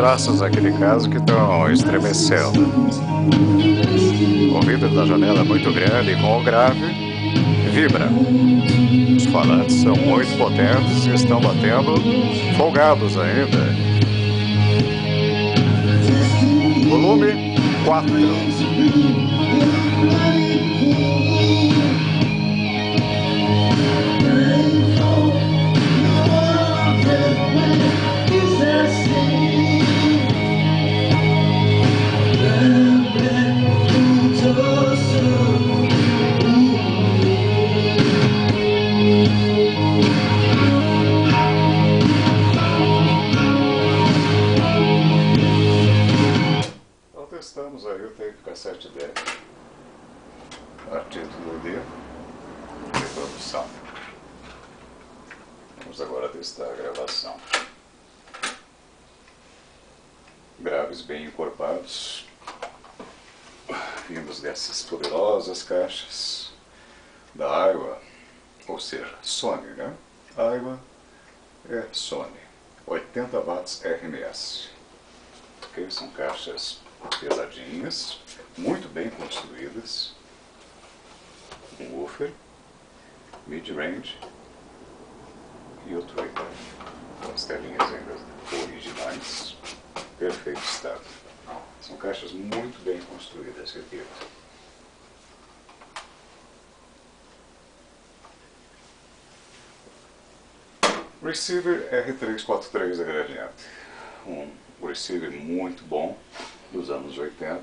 peças aqui de casa que estão estremecendo. O vidro da janela é muito grande e com o grave vibra. Os falantes são muito potentes e estão batendo folgados ainda. Volume 4. Aí o cassete deck. A título de reprodução. Vamos agora testar a gravação. Graves bem encorpados, vindos dessas poderosas caixas da Iowa, ou seja, Sony, né? Iowa é Sony, 80 watts RMS. Ok? São caixas pesadinhas, muito bem construídas, um woofer, mid-range e o tweeter, com as telinhas ainda originais, perfeito estado. São caixas muito bem construídas, repito. Receiver R343 da Gradiente. Um receiver muito bom dos anos 80.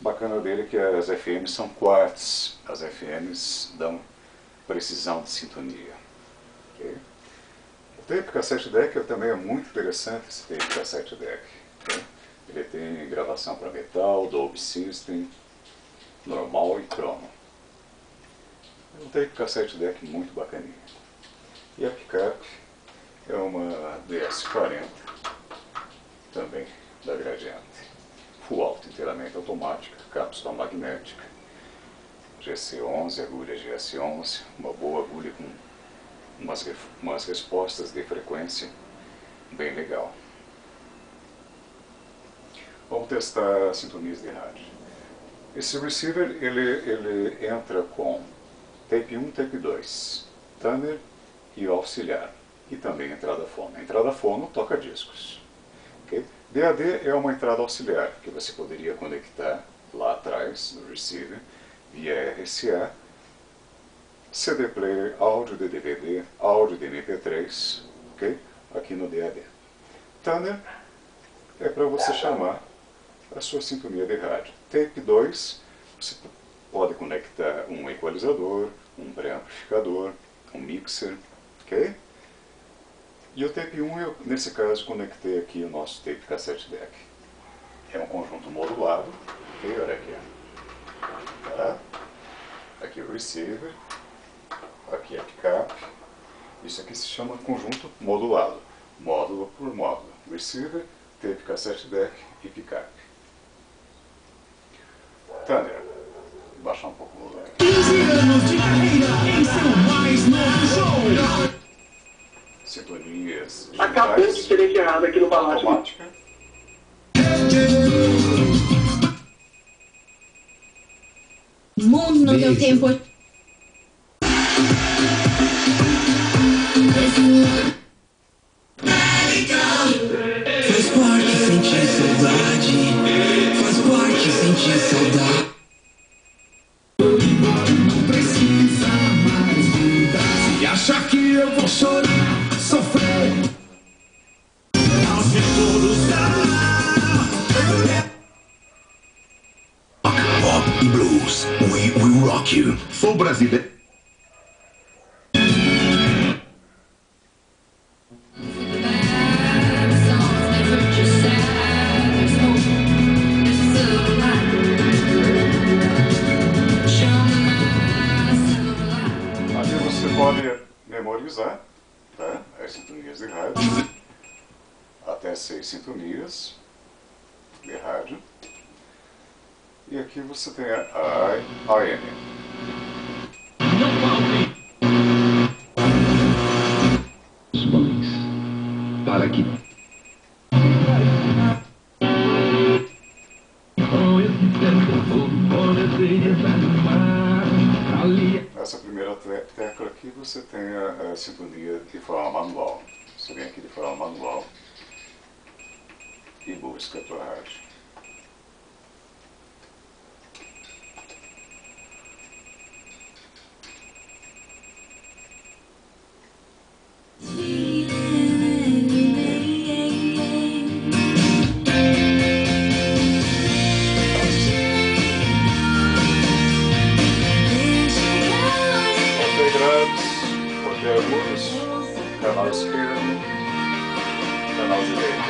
Bacana dele é que as FMs são quartz. As FMs dão precisão de sintonia. ok? O tape cassete deck também é muito interessante esse tape cassete deck. ok? Ele tem gravação para metal, Dolby System, normal e cromo. É um tape cassete deck muito bacaninha. E a picape é uma DS40, também da Gradiente. Full alto inteiramente automática, cápsula magnética, GC11, agulha GS11, uma boa agulha com umas, umas respostas de frequência bem legal. Vamos testar sintonias de rádio. Esse receiver ele, ele entra com tape 1, tape 2, tuner e auxiliar. E também entrada fono. Entrada fono toca discos. ok? DAD é uma entrada auxiliar que você poderia conectar lá atrás no receiver via RCA, CD player, áudio de DVD, áudio de MP3, ok? Aqui no DAD. Tuner é para você chamar a sua sintonia de rádio. Tape 2, você pode conectar um equalizador, um pré-amplificador, um mixer, ok? E o tape 1, eu, nesse caso, conectei aqui o nosso tape cassete deck. É um conjunto modulado, ok? Olha aqui. Tá? Aqui o receiver, aqui a pickup. Isso aqui se chama conjunto modulado, módulo por módulo. Receiver, tape cassete deck e pickup. Thunder, baixar um pouco o volume. 15 anos de carreira em seu mais novo show. Sintonias Acabou de ser encerrado aqui no Palácio. automática. Mundo no teu tempo. Faz parte sentir saudade. Faz parte sentir saudade. Não precisa mais mudar. Se acha que eu vou chorar, you. Sou brasileiro. Pode memorizar tá? as sintonias de rádio, até seis sintonias de rádio. E aqui você tem a AM. A, a sintonia de forma manual. Você vem aqui de forma manual e busca a tua rádio. Agudos, canal esquerdo, canal direito.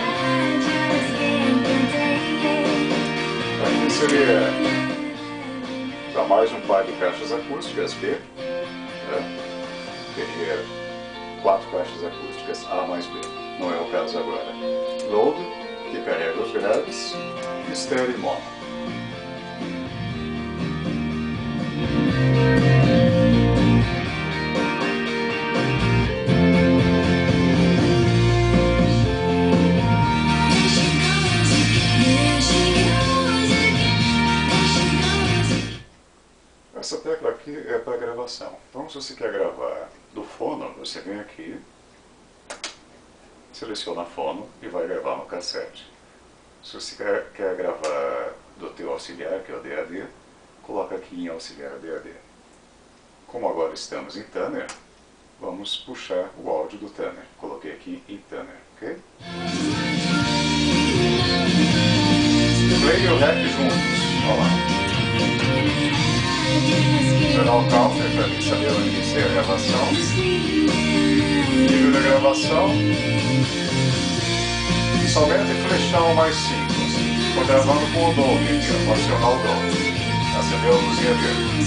Aqui seria para mais um par de caixas acústicas B. Né? Teria quatro caixas acústicas A mais B. Não é o caso agora. Load, que carrega os graves, estéreo e mono. Então, se você quer gravar do fono, você vem aqui, seleciona fono e vai gravar no cassete. Se você quer, quer gravar do teu auxiliar, que é o DAD, coloca aqui em auxiliar DAD. Como agora estamos em Tanner, vamos puxar o áudio do Tanner. Coloquei aqui em Tanner, ok? Play e o rec juntos. Olha lá. Jornal Counter para mim saber onde iniciei a gravação. Nível da gravação. Somente flechão mais 5. Estou gravando com o Dolby aqui, acionar o Dolby. Acendeu a luzinha verde.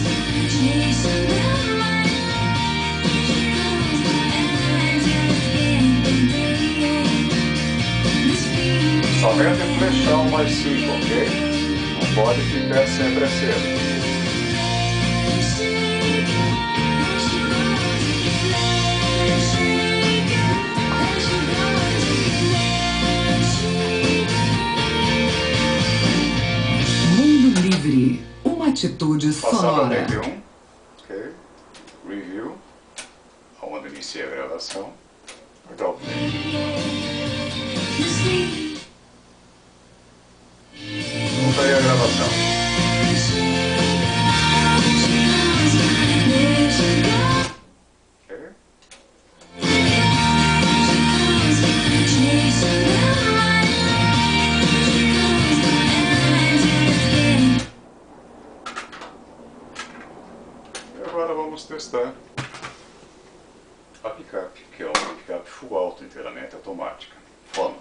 Somente flechão mais 5, ok? Não pode ficar sempre aceso. Livre. Uma atitude sonora. 81, ok? Review, onde iniciei a gravação. Vai testar a picape, que é uma picape full alto inteiramente automática. Fono.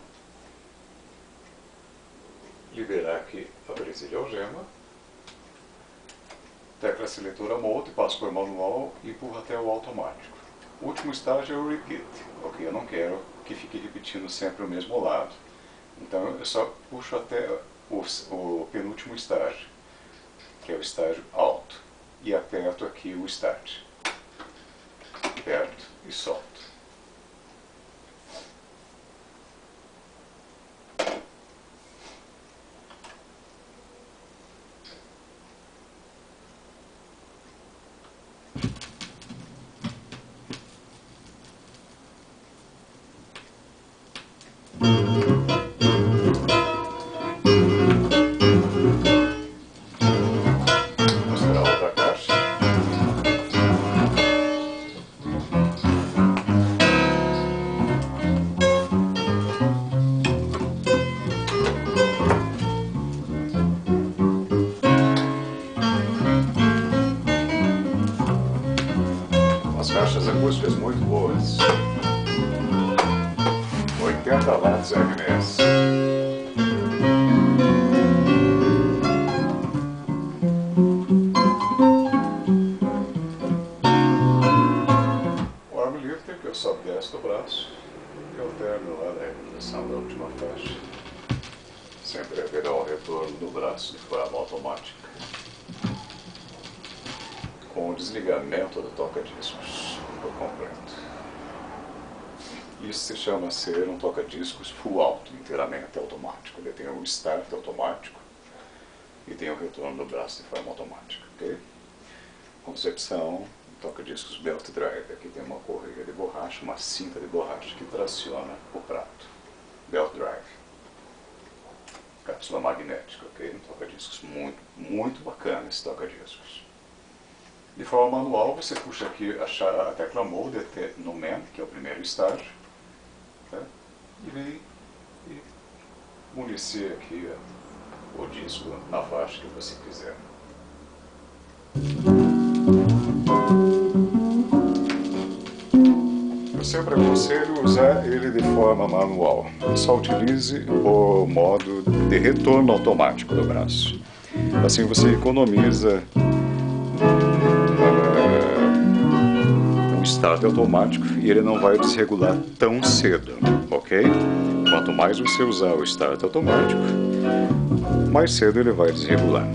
Liberar aqui a presilha algema. Tecla seletora mode, passo por manual e empurro até o automático. O último estágio é o repeat, ok? Eu não quero que fique repetindo sempre o mesmo lado. Então eu só puxo até o, o penúltimo estágio, que é o estágio alto, e aperto aqui o start. Aperto e solto. Acústicas muito boas. 80 watts RMS. O arm lifter que eu só desço o braço e alterno lá da reprodução da última faixa. Sempre haverá um retorno do braço de forma automática. Com o desligamento do toca-discos por completo. Isso se chama ser um toca-discos full auto, inteiramente automático. Ele tem um start automático e tem o retorno do braço de forma automática. ok? Concepção, toca-discos belt drive. Aqui tem uma correia de borracha, uma cinta de borracha que traciona o prato. Belt drive. Cápsula magnética, ok? Um toca-discos muito, muito bacana esse toca-discos. De forma manual, você puxa aqui a, tecla Mode no MEN, que é o primeiro estágio, tá? e vem e municer aqui o disco na faixa que você quiser. Eu sempre aconselho usar ele de forma manual. Só utilize o modo de retorno automático do braço. Assim você economiza o start automático e ele não vai desregular tão cedo, ok? Quanto mais você usar o start automático, mais cedo ele vai desregular.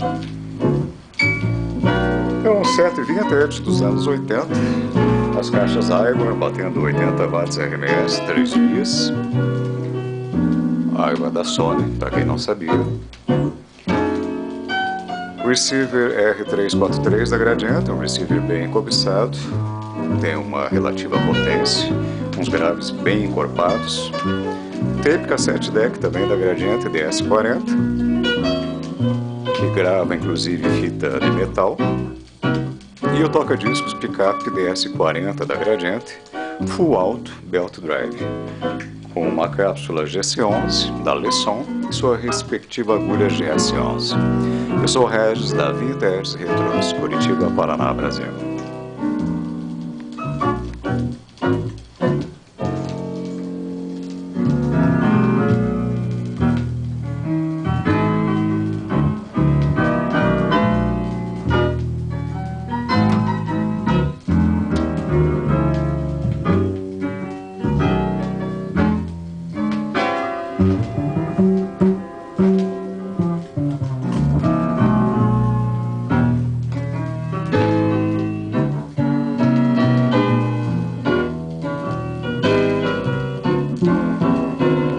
É um 720 dos anos 80, as caixas Ivar batendo 80 watts RMS 3 dias. Ivar da Sony, para quem não sabia. Receiver R343 da Gradiente, um receiver bem cobiçado, tem uma relativa potência, uns graves bem encorpados. Tape cassete deck também da Gradiente DS40, que grava inclusive fita de metal. E o toca-discos pickup DS40 da Gradiente, full alto belt drive, com uma cápsula GC11 da Lesson e sua respectiva agulha GS11. Eu sou o Regis da Vintage Retros, Curitiba, Paraná, Brasil.